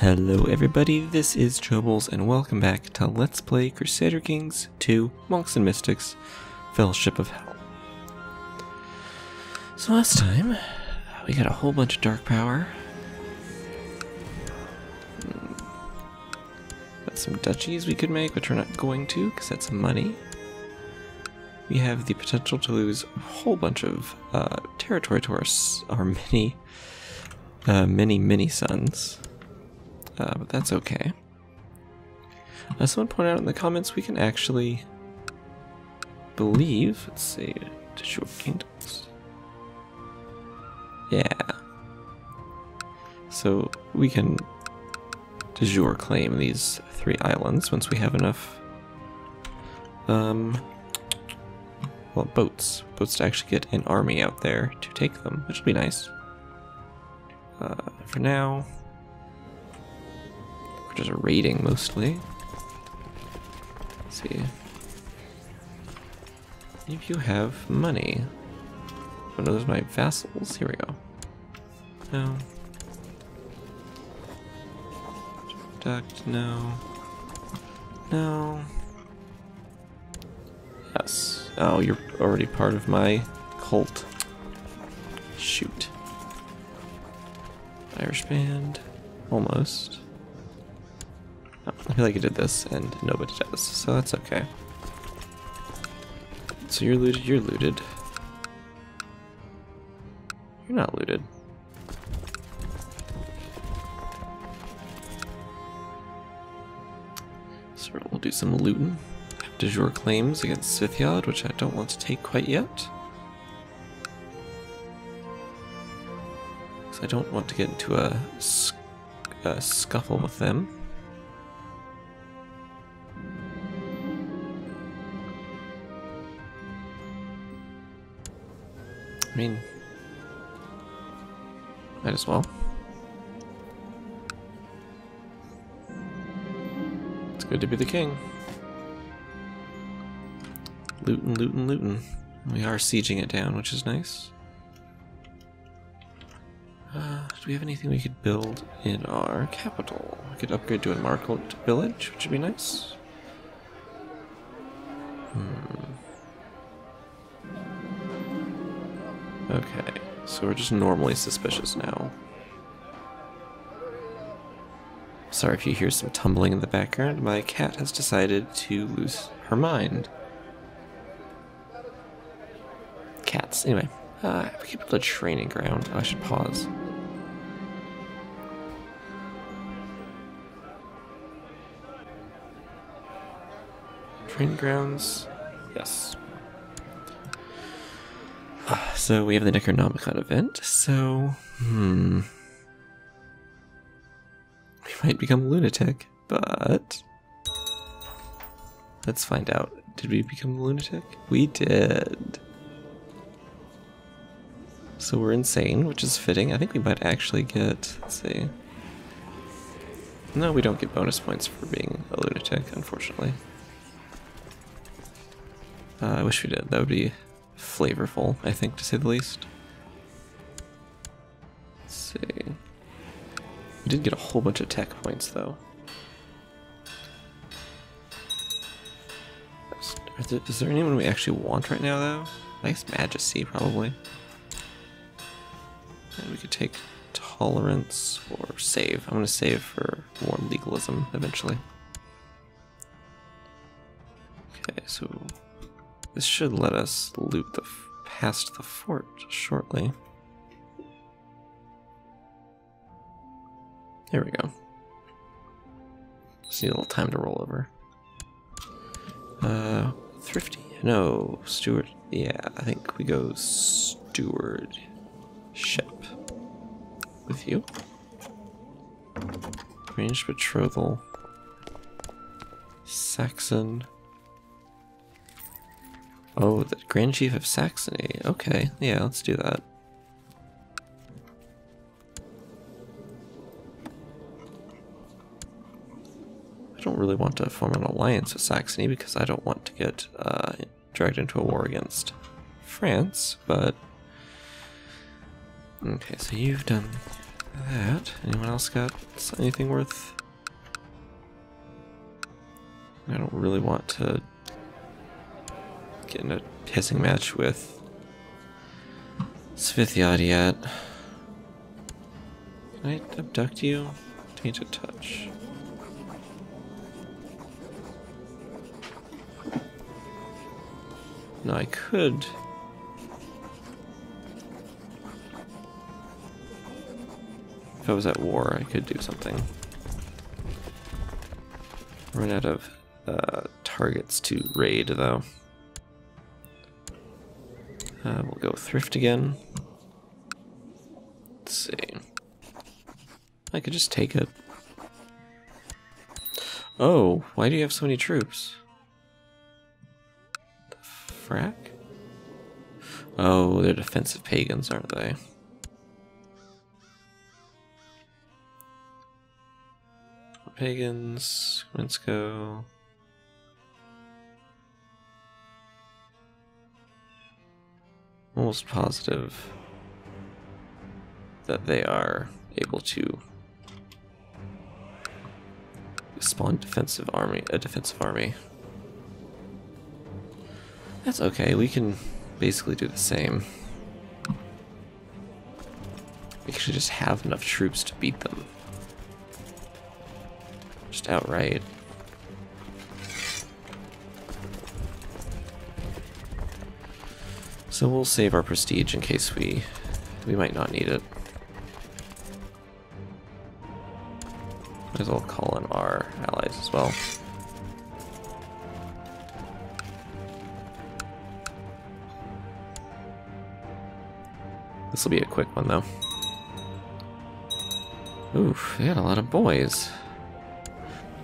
Hello everybody, this is Joebles and welcome back to Let's Play Crusader Kings 2 Monks and Mystics Fellowship of Hel. So last time, we got a whole bunch of dark power. Hmm. Got some duchies we could make, which we're not going to because that's money. We have the potential to lose a whole bunch of uh, territory to our, our many, uh, many, many sons uh, but that's okay. Someone pointed out in the comments we can actually believe, let's see, to short kingdoms. Yeah. So we can de jure claim these three islands once we have enough um well boats. Boats to actually get an army out there to take them, which would be nice. Uh, for now, just raiding mostly. Let's see. If you have money. Oh no, those are my vassals. Here we go. No. Duct, no. No. Yes. Oh, you're already part of my cult. Shoot. Irish band. Almost. I feel like I did this and nobody does, so that's okay. So you're looted, you're looted. You're not looted. So we'll do some looting. De jure claims against Svithiod, which I don't want to take quite yet. Because I don't want to get into a, a scuffle with them. Mean, might as well. It's good to be the king. Lootin', lootin', lootin'. We are sieging it down, which is nice. Uh, do we have anything we could build in our capital? We could upgrade to a market village, which would be nice. Hmm. Okay, so we're just normally suspicious now. Sorry if you hear some tumbling in the background, my cat has decided to lose her mind. Cats. Anyway, uh, we could build a training ground. Oh, I should pause. Training grounds. Yes. So we have the Necronomicon event, so, hmm. We might become a lunatic, but... Let's find out. Did we become a lunatic? We did. So we're insane, which is fitting. I think we might actually get, let's see. No, we don't get bonus points for being a lunatic, unfortunately. Uh, I wish we did. That would be flavorful, I think, to say the least. Let's see. We did get a whole bunch of tech points, though. Is there anyone we actually want right now, though? I guess Majesty, probably. And we could take Tolerance or Save. I'm going to save for more legalism eventually. Okay, so this should let us loot the past the fort shortly. There we go. Just need a little time to roll over. Uh, thrifty? No, steward. Yeah, I think we go steward ship with you. Ranged betrothal. Saxon. Oh, the Grand Chief of Saxony. Okay, yeah, let's do that. I don't really want to form an alliance with Saxony because I don't want to get uh, dragged into a war against France, but... Okay, so you've done that. Anyone else got anything worth? I don't really want to get in a pissing match with Svithiod yet. Can I abduct you? Tainted touch. No, I could. If I was at war, I could do something. Run out of uh, targets to raid, though. Uh, we'll go thrift again. Let's see. I could just take it. Oh, why do you have so many troops? The frack? Oh, they're defensive pagans, aren't they? Pagans, let's go. Almost positive that they are able to spawn defensive army, a defensive army. That's okay, we can basically do the same. We should just have enough troops to beat them. Just outright. So we'll save our prestige in case we we might not need it. Might as well call in our allies as well. This will be a quick one though. Oof, they had a lot of boys.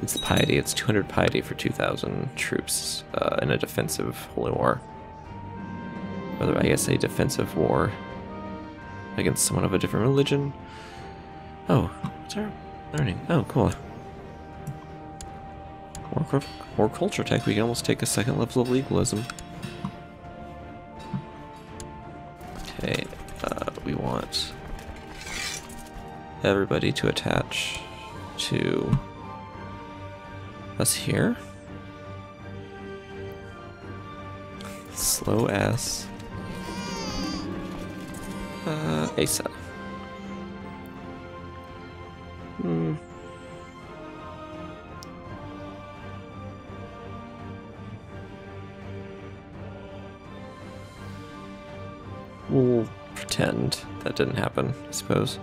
It's piety. It's 200 piety for 2,000 troops uh, in a defensive holy war. Whether I guess a defensive war against someone of a different religion. Oh, what's our learning? Oh, cool. War culture tech. We can almost take a second level of legalism. Okay, uh, we want everybody to attach to us here. Slow S. Uh, Asa. Hmm. We'll pretend that didn't happen, I suppose.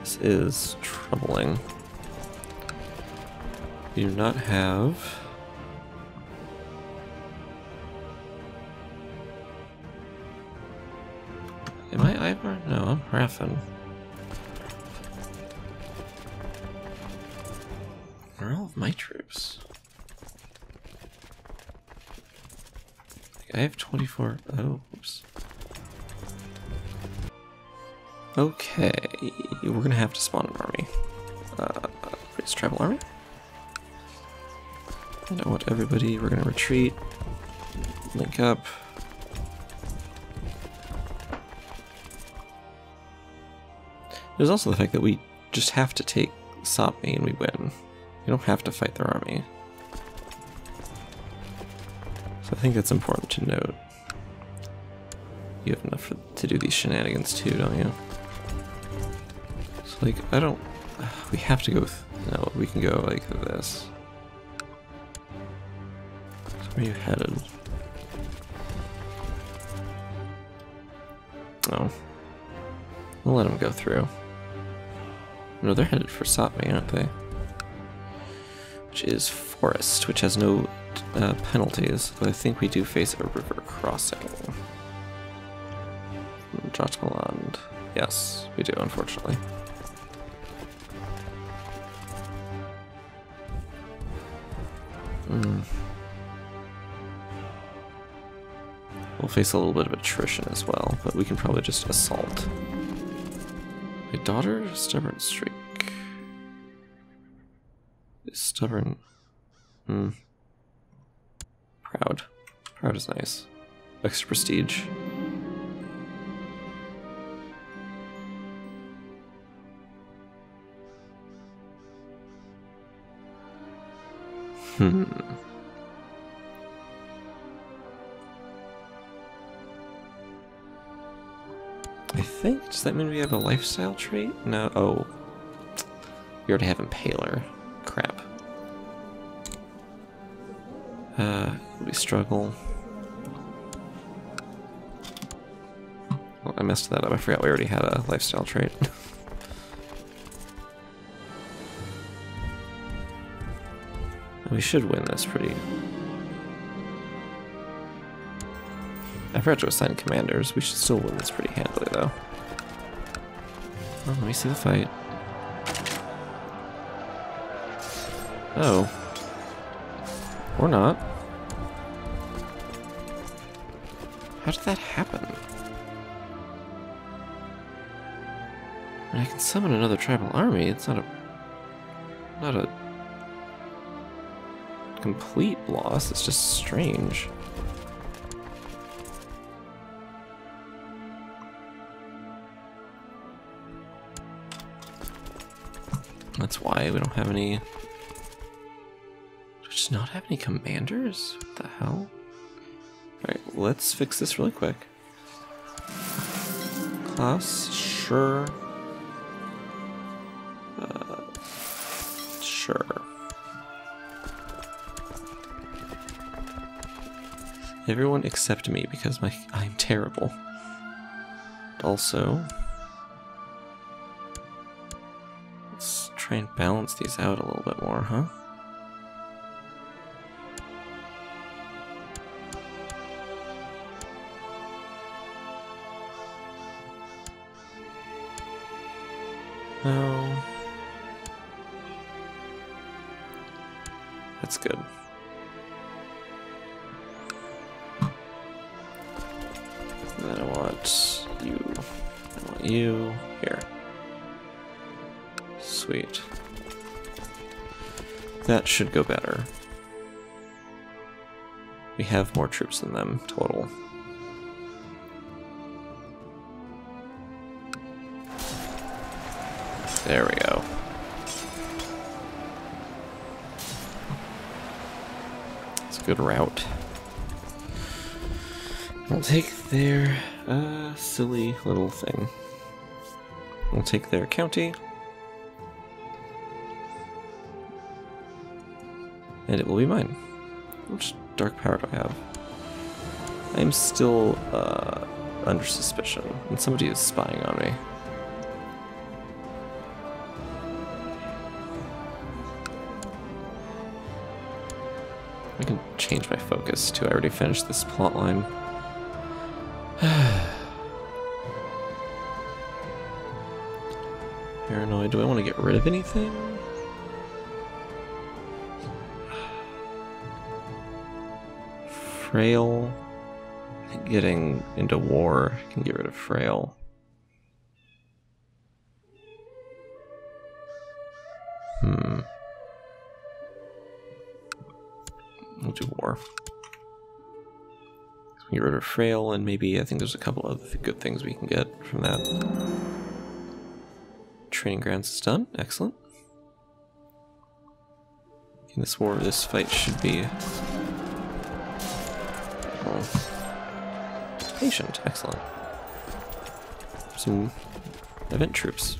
This is troubling. We do not have... No, Where are all of my troops? I have 24. Oh, oops. Okay, we're gonna have to spawn an army. Uh, raise tribal army. I want everybody, we're gonna retreat, link up. There's also the fact that we just have to take Sapmi and we win. We don't have to fight their army. So I think that's important to note. You have enough for, to do these shenanigans too, don't you? So like, I don't... We have to go with... No, we can go like this. So where are you headed? Oh. We'll let them go through. No, they're headed for Sapmi, aren't they? Which is Forest, which has no uh, penalties, but I think we do face a river crossing. Jotmaland. Yes, we do, unfortunately. Mm. We'll face a little bit of attrition as well, but we can probably just assault. My daughter, stubborn streak. Is stubborn. Hmm. Proud. Proud is nice. extra prestige. Hmm. I think, does that mean we have a lifestyle trait? No, oh. We already have Impaler. Crap. Uh, we struggle. Well, I messed that up. I forgot we already had a lifestyle trait. we should win this pretty... I forgot to assign commanders. We should still win this pretty handily, though. Oh, let me see the fight. Oh. Or not. How did that happen? I can summon another tribal army. It's not a... Not a... Complete loss. It's just strange. That's why we don't have any... Do we just not have any commanders? What the hell? Alright, let's fix this really quick. Class, sure. Uh, sure. Everyone except me because my I'm terrible. Also, try and balance these out a little bit more, huh? No. That should go better. We have more troops than them total. There we go. It's a good route. We'll take their uh, silly little thing. We'll take their county. And it will be mine. Which dark power do I have? I'm still uh, under suspicion, and somebody is spying on me. I can change my focus too. I already finished this plot line. Paranoid. Do I want to get rid of anything? Frail. Getting into war can get rid of Frail. Hmm. We'll do war. Get rid of Frail, and maybe I think there's a couple of good things we can get from that. Training grounds is done. Excellent. In this war, this fight should be patient. Excellent. Some event troops.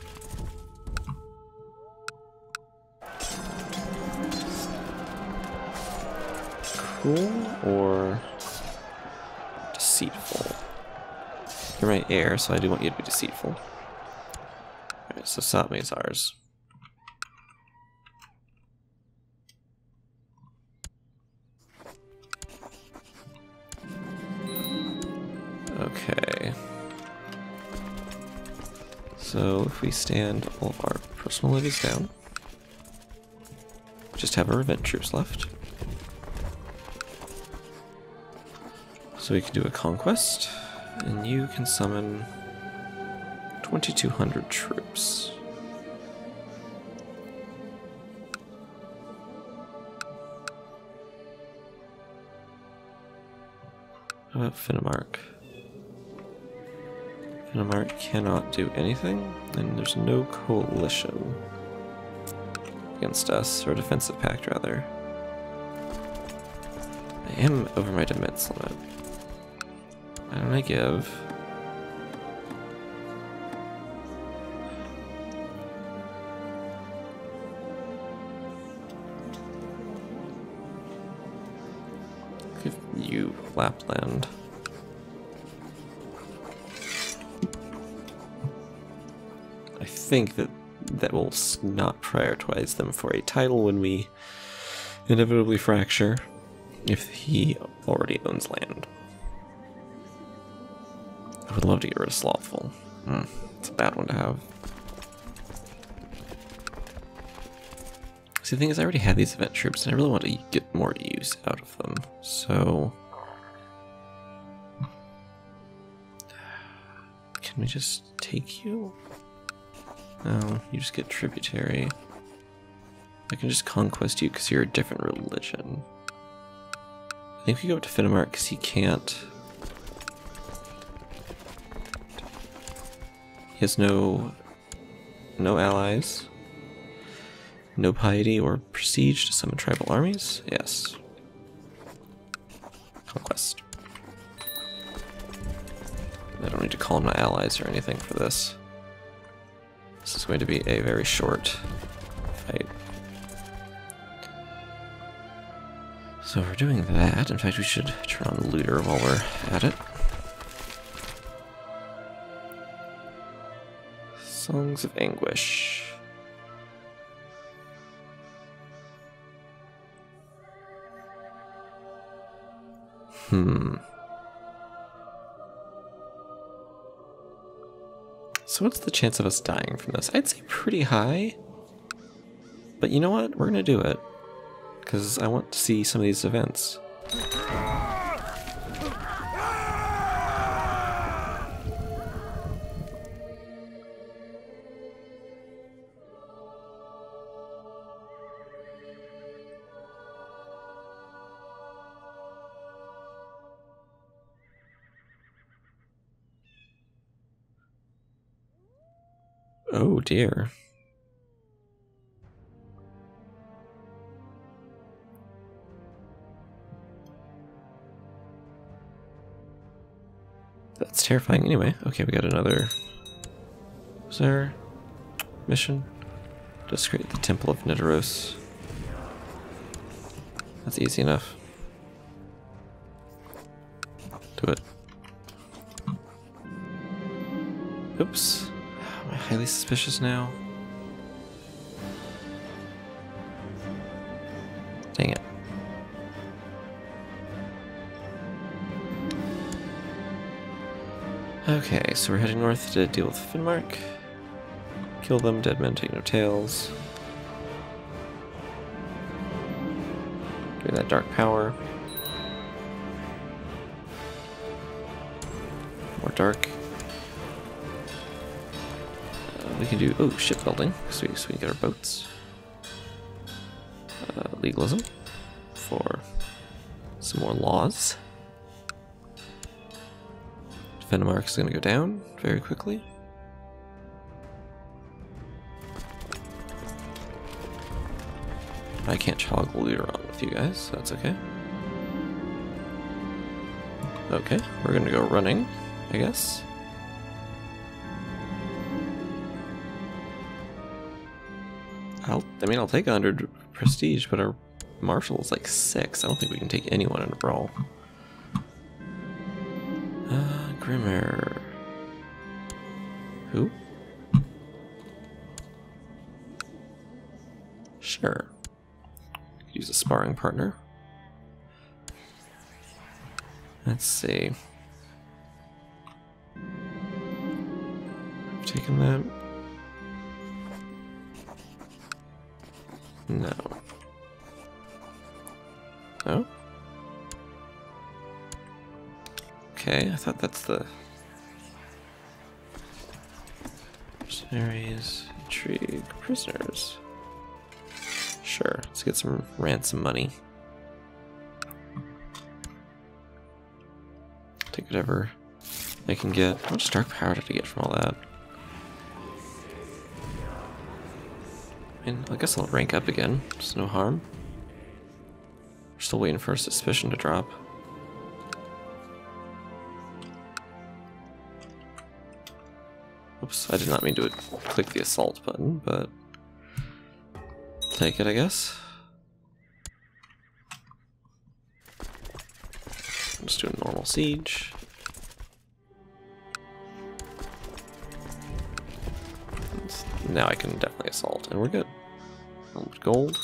Cool or deceitful? You're my heir, so I do want you to be deceitful. Alright, so Sapmi is ours. Okay. So if we stand all of our personal levies down, just have our event troops left. So we can do a conquest, and you can summon 2,200 troops. How about Finnmark? Finnmark cannot do anything, and there's no coalition against us, or defensive pact rather. I am over my defense limit. Why don't I give? Give you Lapland. Think that that will not prioritize them for a title when we inevitably fracture if he already owns land. I would love to get rid of Slothful. Hmm, it's a bad one to have. See, the thing is, I already have these event troops, and I really want to get more use out of them. So, can we just take you? No, you just get tributary. I can just conquest you because you're a different religion. I think we go up to Finnmark because he can't. He has no no allies. No piety or prestige to summon tribal armies? Yes. Conquest. I don't need to call my allies or anything for this. This is going to be a very short fight. So we're doing that. In fact, we should turn on looter while we're at it. Songs of Anguish. Hmm. So what's the chance of us dying from this? I'd say pretty high. But you know what? We're gonna do it. Because I want to see some of these events. Oh dear. That's terrifying anyway. Okay, we got another. Was there mission? Desecrate the Temple of Nidaros. That's easy enough. Do it. Oops. Highly suspicious now? Dang it. Okay, so we're heading north to deal with Finnmark. Kill them, dead men take no tails. Doing that dark power. More dark. We can do, oh, shipbuilding, so we, so we can get our boats. Uh, legalism for some more laws. Finnmark is going to go down very quickly. I can't chog looter on with you guys, so that's okay. Okay, we're going to go running, I guess. I mean, I'll take 100 prestige, but our marshal is like 6. I don't think we can take anyone in a brawl. Uh, Grimmer. Who? Sure. Use a sparring partner. Let's see. I've taken that. No. No? Okay, I thought that's the mercenaries, intrigue, prisoners. Sure, let's get some ransom money. take whatever I can get. How much dark power did I get from all that? I mean, I guess I'll rank up again. Just no harm. We're still waiting for a suspicion to drop. Oops, I did not mean to click the assault button, but take it, I guess. I'm just doing normal siege. Now I can definitely assault, and we're good. Gold.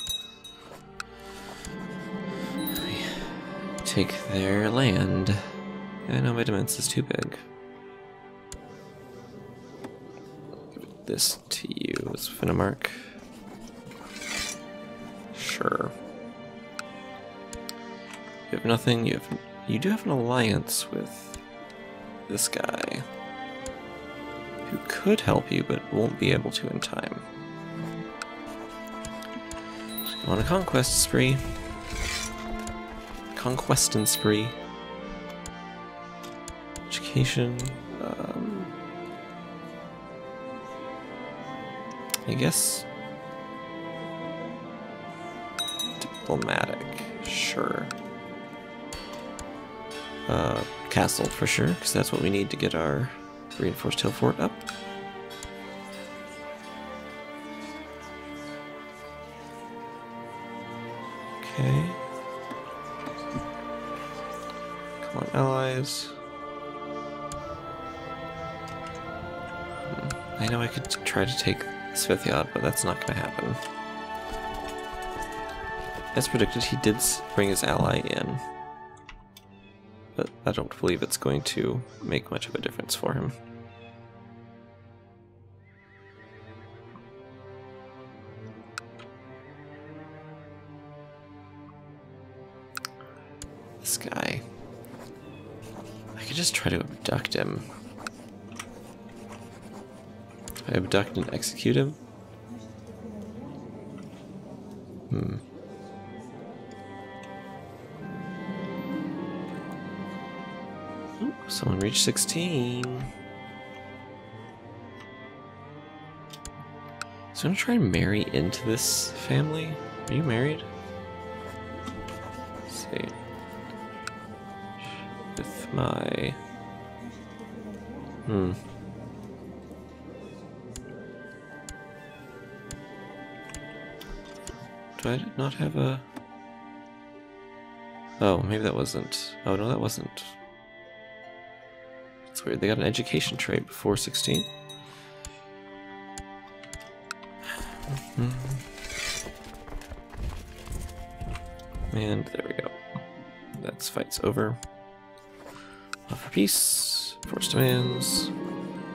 Take their land. I know my defense is too big. Give this to you as Finnmark. Sure. You have nothing, you have you do have an alliance with this guy who could help you but won't be able to in time. Go on a conquest spree. Conquest and spree. Education. Um, I guess. Diplomatic. Sure. Uh, castle for sure, because that's what we need to get our Reinforced hill fort up. Okay. Come on, allies. Hmm. I know I could try to take Svithiod, but that's not going to happen. As predicted, he did bring his ally in. But I don't believe it's going to make much of a difference for him. Just try to abduct him. I abduct and execute him? Hmm. Someone reached 16. So I'm gonna try and marry into this family. Are you married? My... Hmm. Do I not have a... Oh, maybe that wasn't... Oh, no, that wasn't... It's weird. They got an education trait before 16. Mm-hmm. And there we go. That's fight's over. Peace, force demands,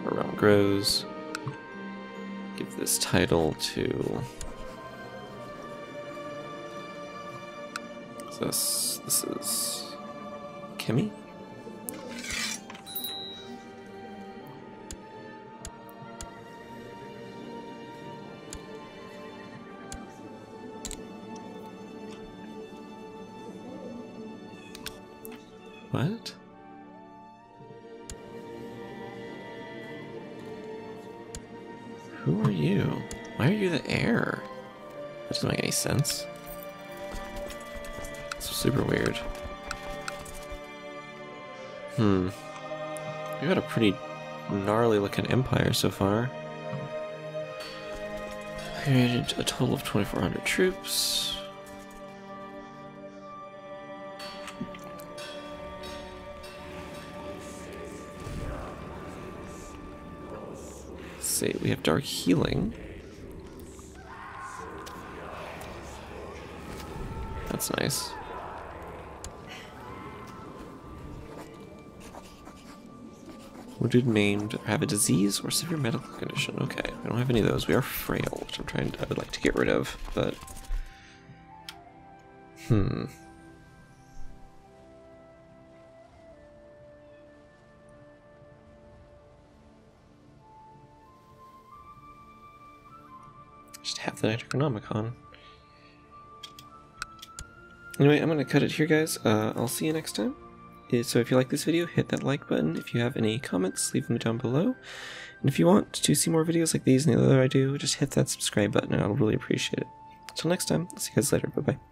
realm grows. Give this title to this. This is Kimmy. What? Who are you? Why are you the heir? That doesn't make any sense. It's super weird. Hmm. You got a pretty gnarly looking empire so far. Created a total of 2,400 troops. We have Dark Healing. That's nice. Wounded, maimed, have a disease or severe medical condition. Okay, we don't have any of those. We are frail, which I'm trying to, I would like to get rid of, but... Hmm. The Necronomicon. Anyway, I'm going to cut it here, guys. Uh, I'll see you next time. so if you like this video, hit that like button. If you have any comments, leave them down below. And if you want to see more videos like these and the other I do, just hit that subscribe button and I'll really appreciate it. Until next time, I'll see you guys later. Bye bye.